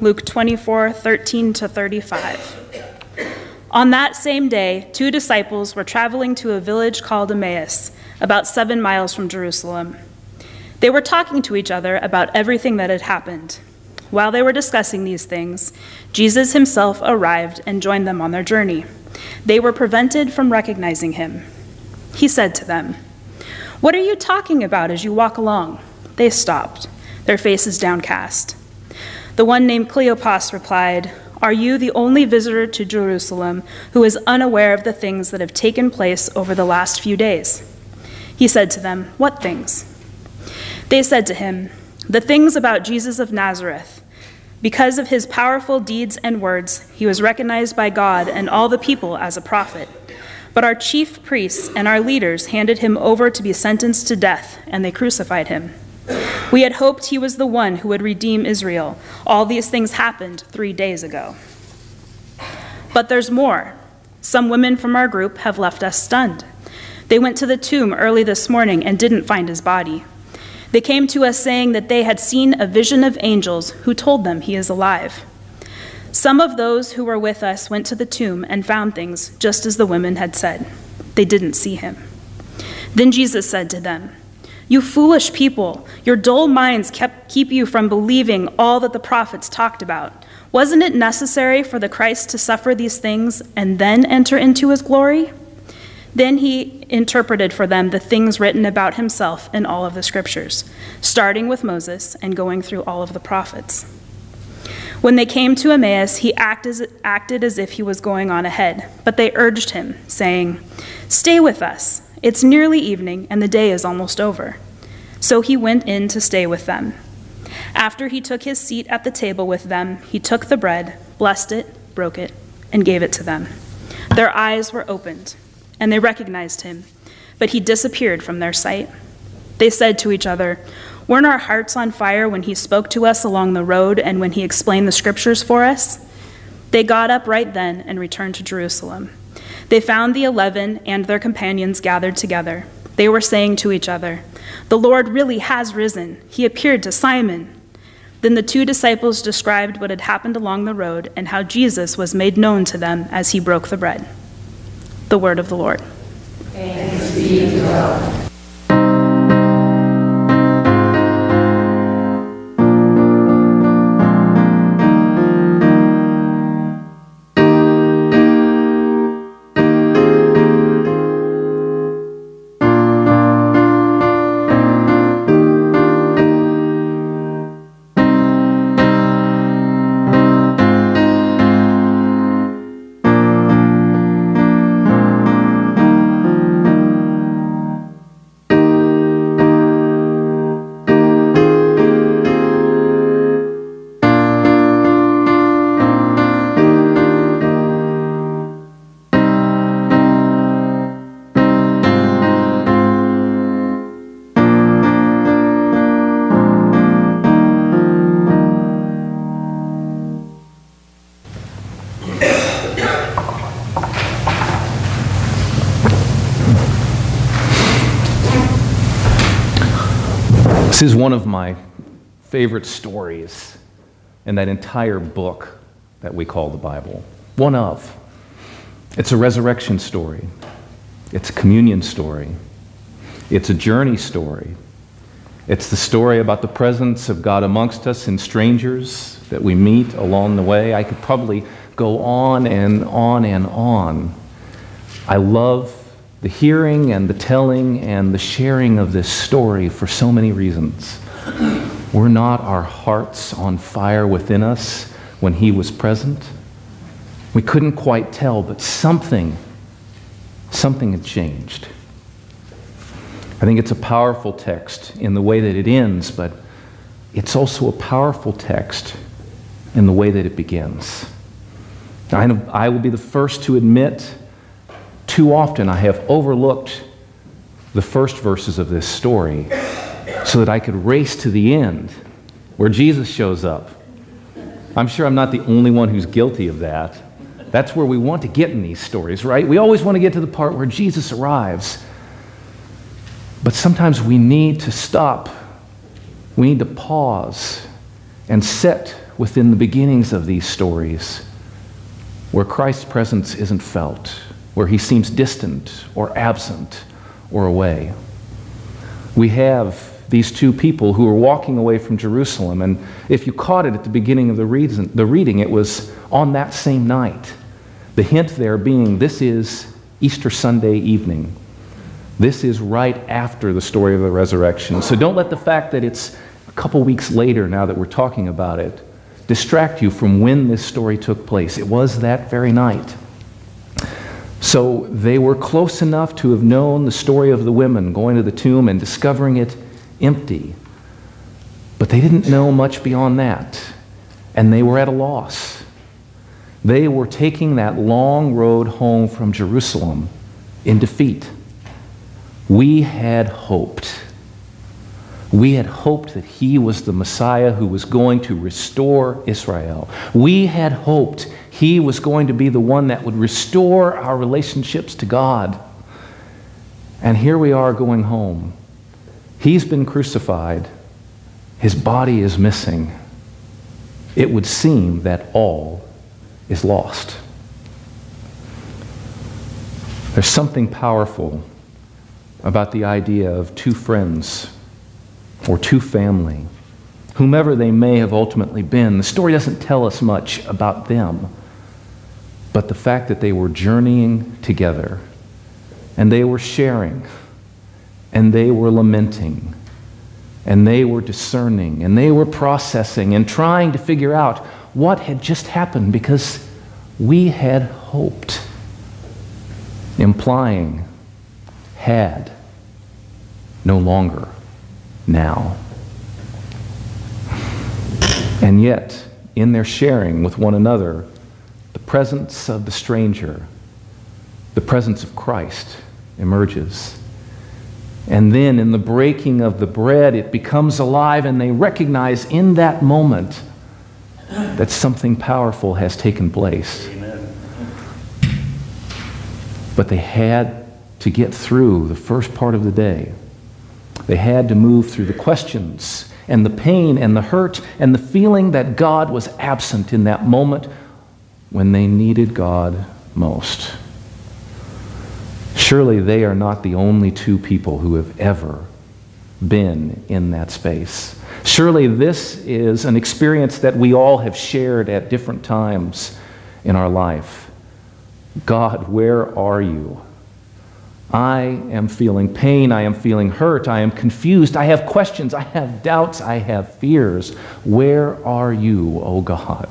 Luke 24, 13 to 35. On that same day, two disciples were traveling to a village called Emmaus, about seven miles from Jerusalem. They were talking to each other about everything that had happened. While they were discussing these things, Jesus himself arrived and joined them on their journey. They were prevented from recognizing him. He said to them, What are you talking about as you walk along? They stopped, their faces downcast. The one named Cleopas replied, Are you the only visitor to Jerusalem who is unaware of the things that have taken place over the last few days? He said to them, What things? They said to him, The things about Jesus of Nazareth. Because of his powerful deeds and words, he was recognized by God and all the people as a prophet. But our chief priests and our leaders handed him over to be sentenced to death, and they crucified him. We had hoped he was the one who would redeem Israel. All these things happened three days ago. But there's more. Some women from our group have left us stunned. They went to the tomb early this morning and didn't find his body. They came to us saying that they had seen a vision of angels who told them he is alive. Some of those who were with us went to the tomb and found things just as the women had said. They didn't see him. Then Jesus said to them, you foolish people, your dull minds kept, keep you from believing all that the prophets talked about. Wasn't it necessary for the Christ to suffer these things and then enter into his glory? Then he interpreted for them the things written about himself in all of the scriptures, starting with Moses and going through all of the prophets. When they came to Emmaus, he acted as if he was going on ahead, but they urged him, saying, Stay with us it's nearly evening, and the day is almost over. So he went in to stay with them. After he took his seat at the table with them, he took the bread, blessed it, broke it, and gave it to them. Their eyes were opened, and they recognized him, but he disappeared from their sight. They said to each other, Weren't our hearts on fire when he spoke to us along the road and when he explained the scriptures for us? They got up right then and returned to Jerusalem. They found the eleven and their companions gathered together. They were saying to each other, The Lord really has risen. He appeared to Simon. Then the two disciples described what had happened along the road and how Jesus was made known to them as he broke the bread. The word of the Lord. Thanks be to God. This is one of my favorite stories in that entire book that we call the Bible. One of. It's a resurrection story, it's a communion story, it's a journey story. It's the story about the presence of God amongst us and strangers that we meet along the way. I could probably go on and on and on. I love the hearing and the telling and the sharing of this story for so many reasons. Were not our hearts on fire within us when he was present? We couldn't quite tell, but something, something had changed. I think it's a powerful text in the way that it ends, but it's also a powerful text in the way that it begins. I will be the first to admit too often I have overlooked the first verses of this story so that I could race to the end where Jesus shows up. I'm sure I'm not the only one who's guilty of that. That's where we want to get in these stories, right? We always want to get to the part where Jesus arrives. But sometimes we need to stop. We need to pause and sit within the beginnings of these stories where Christ's presence isn't felt, where he seems distant or absent or away. We have these two people who are walking away from Jerusalem, and if you caught it at the beginning of the, reason, the reading, it was on that same night. The hint there being this is Easter Sunday evening. This is right after the story of the resurrection. So don't let the fact that it's a couple weeks later now that we're talking about it distract you from when this story took place. It was that very night. So they were close enough to have known the story of the women going to the tomb and discovering it empty. But they didn't know much beyond that, and they were at a loss. They were taking that long road home from Jerusalem in defeat. We had hoped. We had hoped that he was the Messiah who was going to restore Israel. We had hoped he was going to be the one that would restore our relationships to God. And here we are going home. He's been crucified, his body is missing. It would seem that all is lost. There's something powerful about the idea of two friends or two family, whomever they may have ultimately been. The story doesn't tell us much about them, but the fact that they were journeying together and they were sharing and they were lamenting, and they were discerning, and they were processing and trying to figure out what had just happened because we had hoped, implying had, no longer, now. And yet, in their sharing with one another, the presence of the stranger, the presence of Christ emerges. And then in the breaking of the bread, it becomes alive, and they recognize in that moment that something powerful has taken place. Amen. But they had to get through the first part of the day. They had to move through the questions and the pain and the hurt and the feeling that God was absent in that moment when they needed God most. Surely they are not the only two people who have ever been in that space. Surely this is an experience that we all have shared at different times in our life. God, where are you? I am feeling pain. I am feeling hurt. I am confused. I have questions. I have doubts. I have fears. Where are you, O oh God?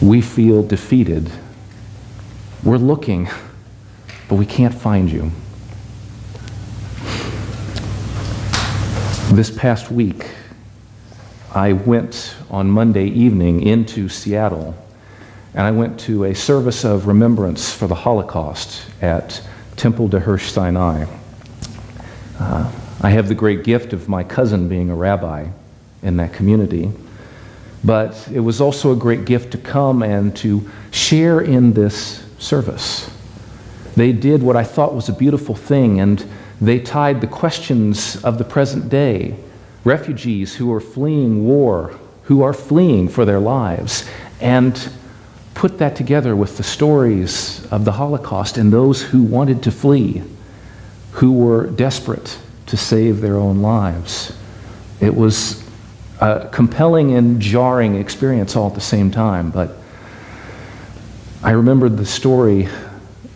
We feel defeated. We're looking but we can't find you. This past week, I went on Monday evening into Seattle, and I went to a service of remembrance for the Holocaust at Temple de Hirsch Sinai. Uh, I have the great gift of my cousin being a rabbi in that community, but it was also a great gift to come and to share in this service. They did what I thought was a beautiful thing, and they tied the questions of the present day refugees who are fleeing war, who are fleeing for their lives, and put that together with the stories of the Holocaust and those who wanted to flee, who were desperate to save their own lives. It was a compelling and jarring experience all at the same time, but I remembered the story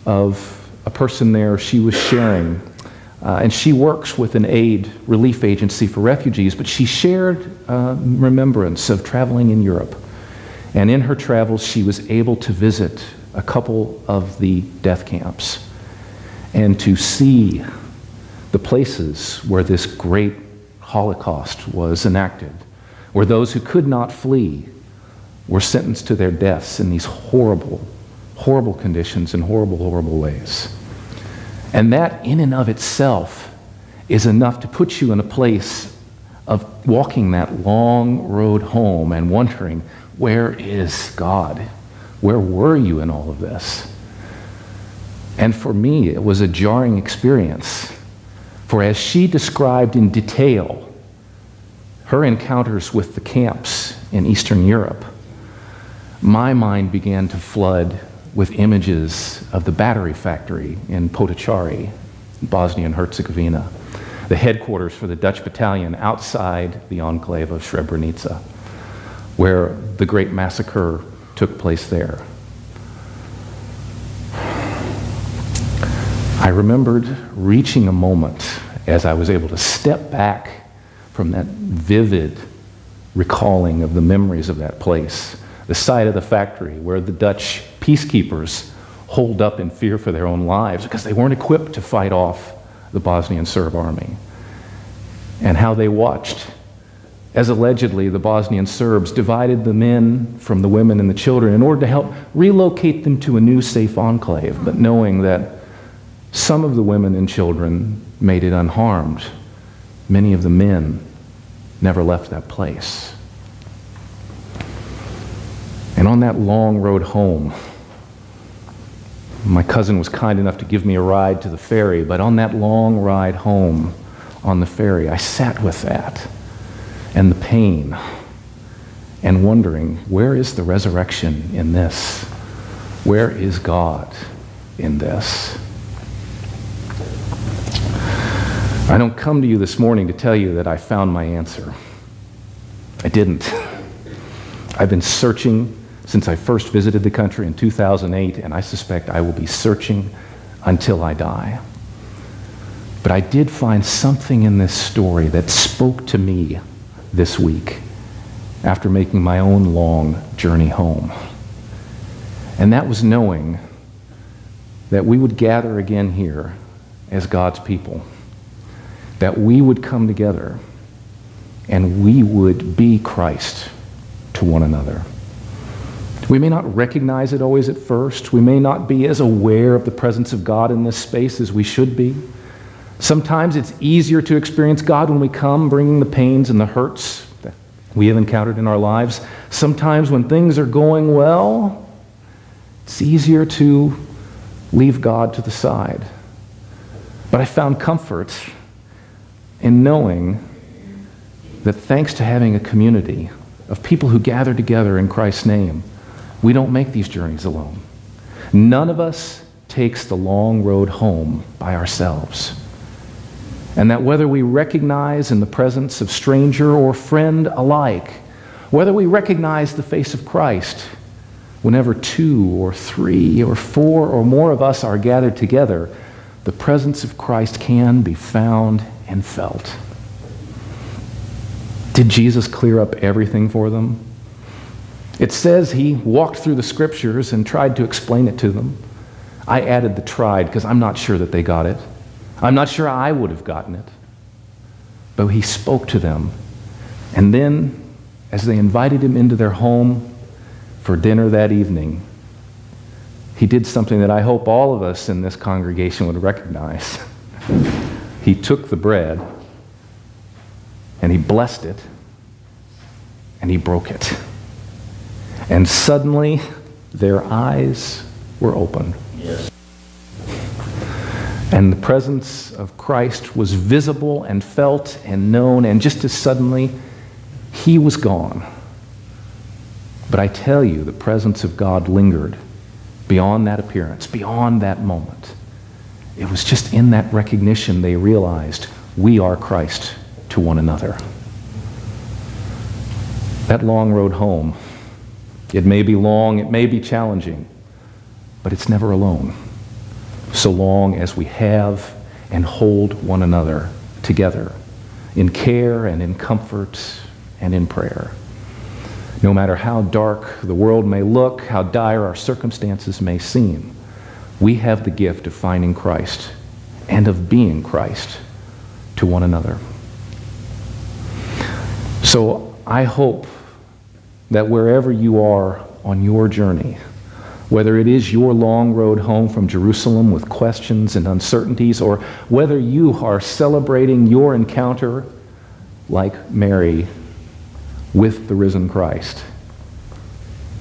of a person there she was sharing. Uh, and she works with an aid relief agency for refugees, but she shared uh, remembrance of traveling in Europe. And in her travels, she was able to visit a couple of the death camps and to see the places where this great Holocaust was enacted, where those who could not flee were sentenced to their deaths in these horrible horrible conditions in horrible, horrible ways. And that, in and of itself, is enough to put you in a place of walking that long road home and wondering, where is God? Where were you in all of this? And for me, it was a jarring experience. For as she described in detail her encounters with the camps in Eastern Europe, my mind began to flood with images of the battery factory in Potocari, Bosnia and Herzegovina, the headquarters for the Dutch battalion outside the enclave of Srebrenica, where the great massacre took place there. I remembered reaching a moment as I was able to step back from that vivid recalling of the memories of that place, the site of the factory where the Dutch peacekeepers holed up in fear for their own lives because they weren't equipped to fight off the Bosnian Serb army, and how they watched as allegedly the Bosnian Serbs divided the men from the women and the children in order to help relocate them to a new safe enclave, but knowing that some of the women and children made it unharmed. Many of the men never left that place. And on that long road home, my cousin was kind enough to give me a ride to the ferry, but on that long ride home on the ferry, I sat with that and the pain and wondering, where is the resurrection in this? Where is God in this? I don't come to you this morning to tell you that I found my answer. I didn't. I've been searching since I first visited the country in 2008, and I suspect I will be searching until I die. But I did find something in this story that spoke to me this week after making my own long journey home. And that was knowing that we would gather again here as God's people that we would come together and we would be Christ to one another. We may not recognize it always at first. We may not be as aware of the presence of God in this space as we should be. Sometimes it's easier to experience God when we come bringing the pains and the hurts that we have encountered in our lives. Sometimes when things are going well, it's easier to leave God to the side. But I found comfort in knowing that thanks to having a community of people who gather together in Christ's name, we don't make these journeys alone. None of us takes the long road home by ourselves. And that whether we recognize in the presence of stranger or friend alike, whether we recognize the face of Christ, whenever two or three or four or more of us are gathered together, the presence of Christ can be found and felt. Did Jesus clear up everything for them? It says he walked through the scriptures and tried to explain it to them. I added the tried because I'm not sure that they got it. I'm not sure I would have gotten it. But he spoke to them. And then, as they invited him into their home for dinner that evening, he did something that I hope all of us in this congregation would recognize. he took the bread and he blessed it and he broke it. And suddenly their eyes were opened. Yes. And the presence of Christ was visible and felt and known, and just as suddenly, he was gone. But I tell you, the presence of God lingered beyond that appearance, beyond that moment. It was just in that recognition they realized we are Christ to one another. That long road home, it may be long, it may be challenging, but it's never alone. So long as we have and hold one another together in care and in comfort and in prayer. No matter how dark the world may look, how dire our circumstances may seem, we have the gift of finding Christ and of being Christ to one another. So I hope that wherever you are on your journey, whether it is your long road home from Jerusalem with questions and uncertainties, or whether you are celebrating your encounter like Mary with the risen Christ,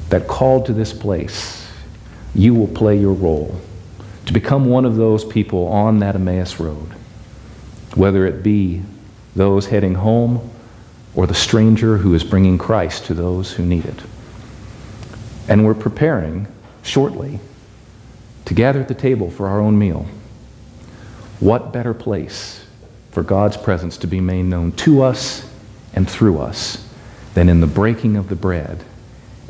that called to this place, you will play your role to become one of those people on that Emmaus road, whether it be those heading home or the stranger who is bringing Christ to those who need it. And we're preparing shortly to gather at the table for our own meal. What better place for God's presence to be made known to us and through us than in the breaking of the bread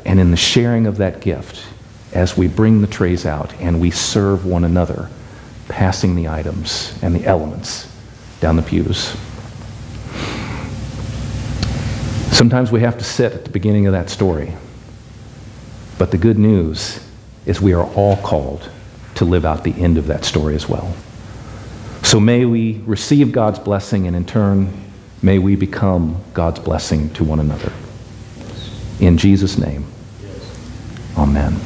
and in the sharing of that gift as we bring the trays out and we serve one another, passing the items and the elements down the pews. Sometimes we have to sit at the beginning of that story. But the good news is we are all called to live out the end of that story as well. So may we receive God's blessing, and in turn, may we become God's blessing to one another. In Jesus' name, amen.